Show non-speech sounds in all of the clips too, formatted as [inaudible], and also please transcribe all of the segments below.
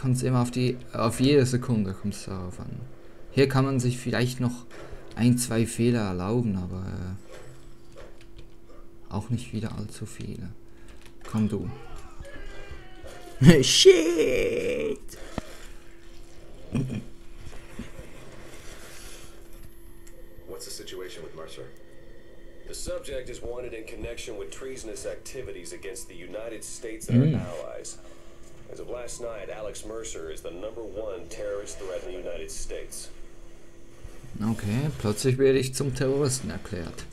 kommt es immer auf die, auf jede Sekunde kommt es darauf an. Hier kann man sich vielleicht noch ein, zwei Fehler erlauben, aber äh, auch nicht wieder allzu viele. Komm du. [laughs] Shit! What's the situation with Mercer? The subject is wanted in connection with treasonous activities against the United States and our allies. As of last night, Alex Mercer is the number one terrorist threat in the United States. Okay, plötzlich werde ich zum Terroristen erklärt.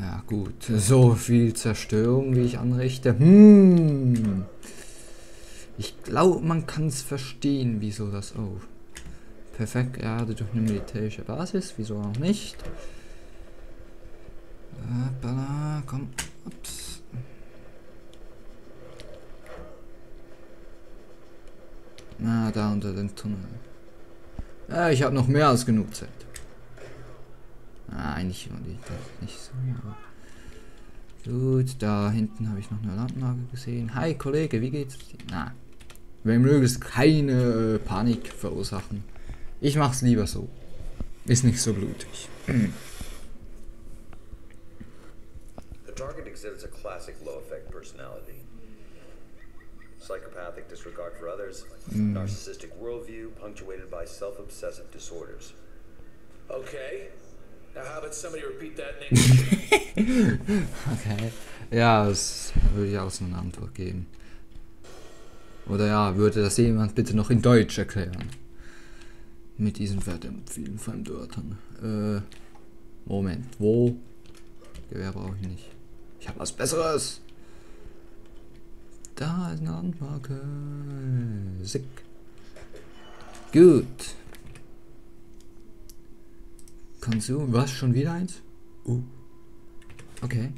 Ja gut, so viel Zerstörung, wie ich anrichte. Hm. Ich glaube, man kann es verstehen, wieso das... Oh. Perfekt, gerade durch eine militärische Basis, wieso auch nicht. Hoppala, komm. Ups. Na, da unter dem Tunnel. Ja, ich habe noch mehr als genug Zeit. Ah, eigentlich war die das nicht so. Aber Gut, da hinten habe ich noch eine Lampenlage gesehen. Hi Kollege, wie geht's dir? Na, wenn möglichst keine äh, Panik verursachen. Ich mach's lieber so. Ist nicht so blutig. The target exhibits a classic low effect personality. Psychopathic disregard for others, narcissistic worldview punctuated by self obsessive disorders. Okay. Now, how about somebody repeat that [laughs] name? Okay. Ja, das würde ich auch so eine Antwort geben. Oder ja, würde das jemand bitte noch in Deutsch erklären? Mit diesen verdammt vielen Fremdwörtern. Äh, Moment, wo? Gewehr brauche ich nicht. Ich habe was Besseres. Da ist eine Landmarke. Sick. Gut. Konsum, was? Schon wieder eins? Uh. Okay.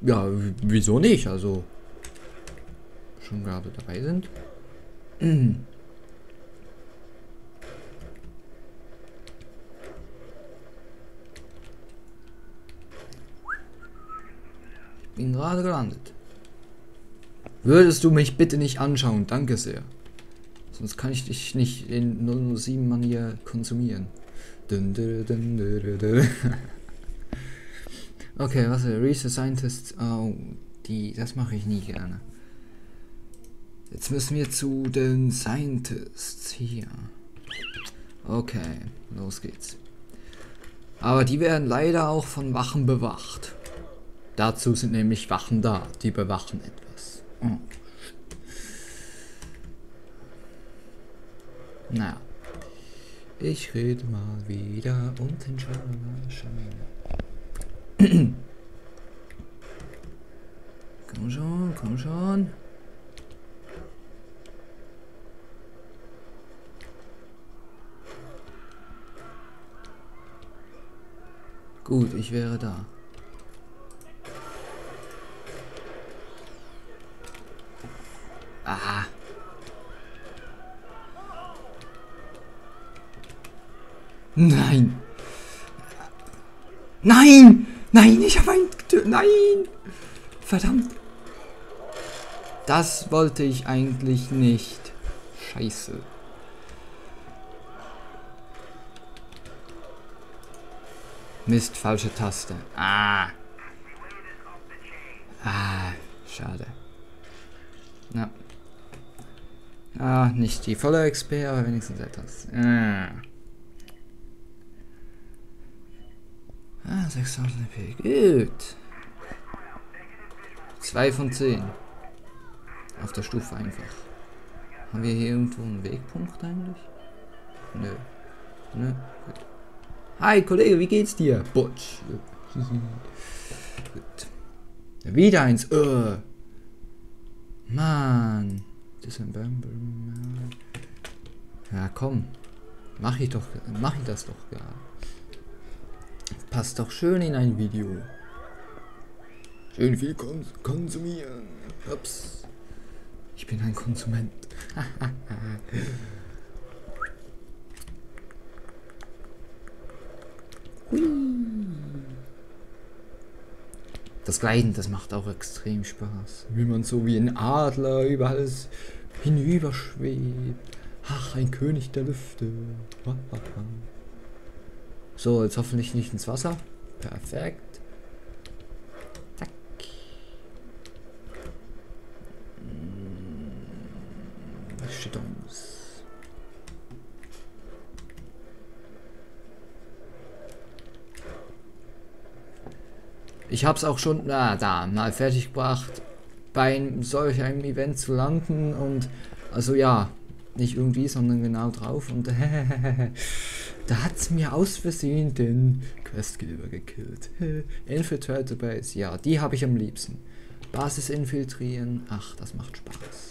Ja, wieso nicht? Also. Schon gerade dabei sind. Ich bin gerade gelandet. Würdest du mich bitte nicht anschauen? Danke sehr. Sonst kann ich dich nicht in 007 Manier konsumieren. [laughs] Okay, was ist Research Scientist? Oh, die, das mache ich nie gerne. Jetzt müssen wir zu den Scientists hier. Okay, los geht's. Aber die werden leider auch von Wachen bewacht. Dazu sind nämlich Wachen da, die bewachen etwas. Oh. Naja. Ich rede mal wieder und den [clears throat] Komm schon, komm schon. Gut, ich wäre da. Ah. Nein. Nein! Nein, ich habe ein... Nein! Verdammt. Das wollte ich eigentlich nicht. Scheiße. Mist, falsche Taste. Ah. Ah, schade. Na. Ah, nicht die volle XP, aber wenigstens etwas. Ah. Ah, 6000 EP. Gut. 2 von 10. Auf der Stufe einfach. Haben wir hier irgendwo einen Wegpunkt eigentlich? Nö. Nö. Gut. Hi Kollege, wie geht's dir? Butch. Gut. Wieder eins. Uh. Mann. Ist Bam. Ja, komm. Mach ich doch. Mach ich das doch gar. Passt doch schön in ein Video. Schön viel kon konsumieren. Ups. Ich bin ein Konsument. [laughs] Das Gleiten, das macht auch extrem Spaß. Wie man so wie ein Adler über alles hinüberschwebt. Ach, ein König der Lüfte. So, jetzt hoffentlich nicht ins Wasser. Perfekt. Zack. Hm, Stunts. Ich habe es auch schon, na, da, mal fertig gebracht, bei solch einem Event zu landen und, also ja, nicht irgendwie, sondern genau drauf und [laughs] da hat es mir aus Versehen den Questgeber gekillt. [laughs] Infiltrator Base, ja, die habe ich am liebsten. Basis infiltrieren, ach, das macht Spaß.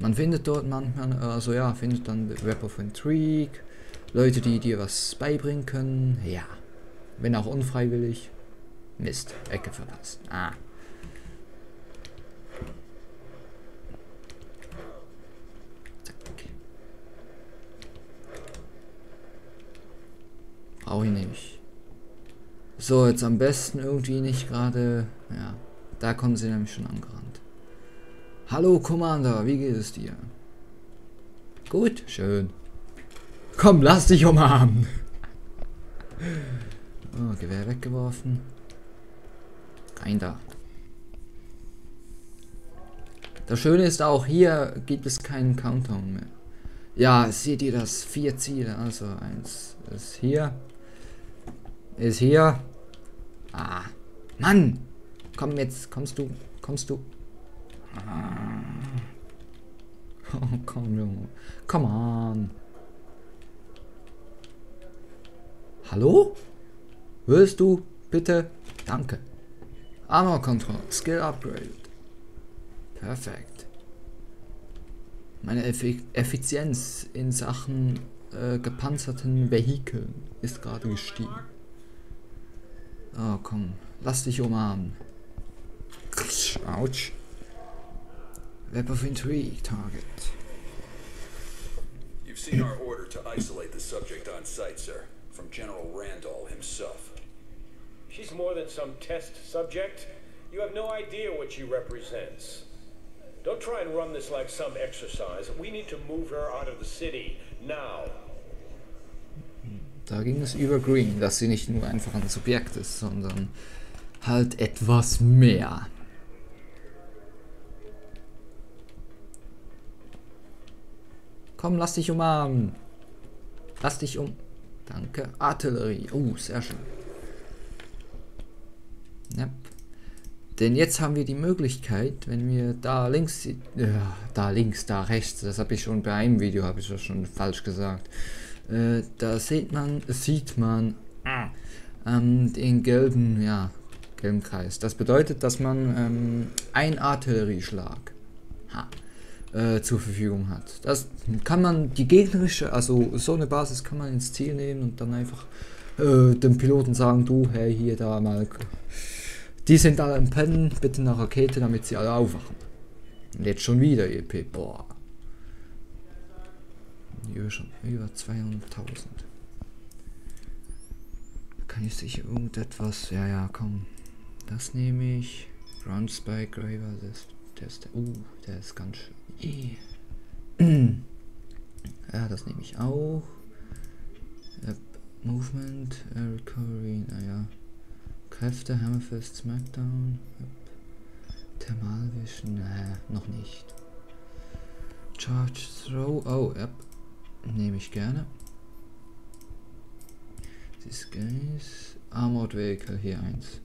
Man findet dort manchmal, also ja, findet dann Web of Intrigue, Leute, die dir was beibringen können, ja, wenn auch unfreiwillig. Mist, Ecke verpasst. Ah. Brauche ich nicht. So, jetzt am besten irgendwie nicht gerade... Ja, da kommen sie nämlich schon angerannt. Hallo, Commander, wie geht es dir? Gut, schön. Komm, lass dich umarmen. [laughs] Oh, Gewehr weggeworfen. Rein da. Das Schöne ist auch, hier gibt es keinen Countdown mehr. Ja, seht ihr das? Vier Ziele. Also eins ist hier. Ist hier. Ah. Mann! Komm jetzt, kommst du. Kommst du. Ah. Oh, komm, Junge. Come on. Hallo? Willst du bitte? Danke. Armor Control, Skill Upgrade. Perfekt. Meine Effi Effizienz in Sachen äh, gepanzerten Vehikeln ist gerade gestiegen. Oh, komm. Lass dich umarmen. Autsch. Web of Intrigue Target. You've seen our order to isolate the subject on site, sir, from General Randall himself. She's more than some test subject. You have no idea what she represents. Don't try and run this like some exercise. We need to move her out of the city now. Da ging es über Green, dass sie nicht nur einfach ein Subjekt ist, sondern halt etwas mehr. Komm, lass dich umarmen. Lass dich um. Danke. Artillerie. Oh, sehr schön. Ja. Denn jetzt haben wir die Möglichkeit, wenn wir da links, ja, da links, da rechts, das habe ich schon bei einem Video, habe ich das schon falsch gesagt. Äh, da sieht man, sieht man ah, ähm, den gelben, ja, gelben Kreis. Das bedeutet, dass man ähm, ein Artillerieschlag ha, äh, zur Verfügung hat. Das kann man, die gegnerische, also so eine Basis kann man ins Ziel nehmen und dann einfach äh, dem Piloten sagen, du, hey, hier, da mal die sind alle im Pennen, bitte nach Rakete, damit sie alle aufwachen. Und jetzt schon wieder EP, boah. Über über 200.000. Kann ich sicher irgendetwas, ja, ja, komm. Das nehme ich. Ground Spike Graver, das, der ist, uh, der ist ganz schön. [clears throat] Ja, das nehme ich auch. Yep. Movement, uh, Recovery, naja. Kräfte, Hammerfist, Smackdown. Thermalvision, nee, noch nicht. Charge Throw, oh, yep. Nehme ich gerne. This guys. Armored Vehicle, hier eins.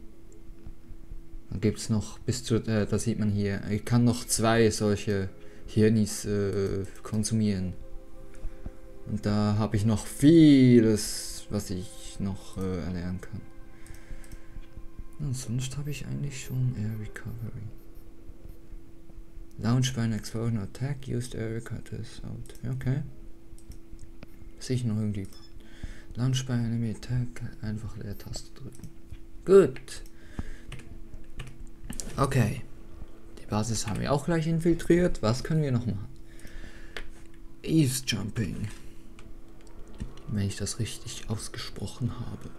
Dann gibt es noch, bis zu, äh, da sieht man hier, ich kann noch zwei solche Hirnis äh, konsumieren. Und da habe ich noch vieles, was ich noch äh, erlernen kann. Und sonst habe ich eigentlich schon Air Recovery. Launch by an explosion attack, used air out. Okay. Sich noch irgendwie. Launch by enemy attack, einfach Leertaste drücken. Gut. Okay. Die Basis haben wir auch gleich infiltriert. Was können wir noch machen? Eavesjumping. Wenn ich das richtig ausgesprochen habe.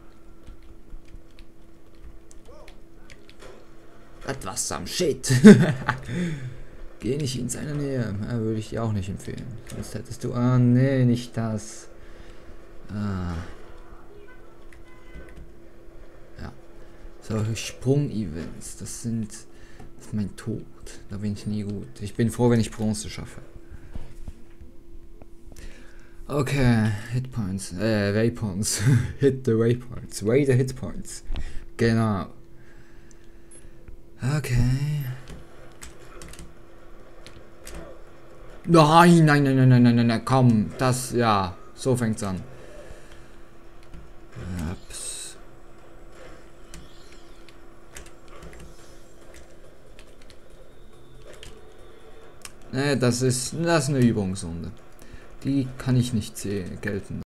Was am Shit. [laughs] Geh nicht in seine Nähe. Würde ich dir auch nicht empfehlen. Sonst hättest du... Ah, nee, nicht das. Ah. Ja. Solche Sprung-Events, das sind... Das ist mein Tod. Da bin ich nie gut. Ich bin froh, wenn ich Bronze schaffe. Okay, Hitpoints, äh, Waypoints. [laughs] Hit the Waypoints. Way the Hitpoints. Genau. Okay. Nein, nein, nein, nein, nein, nein, nein, nein, komm, das, ja, so fängt's an. Ups. Ne, das ist, das ist eine Übungsrunde. Die kann ich nicht gelten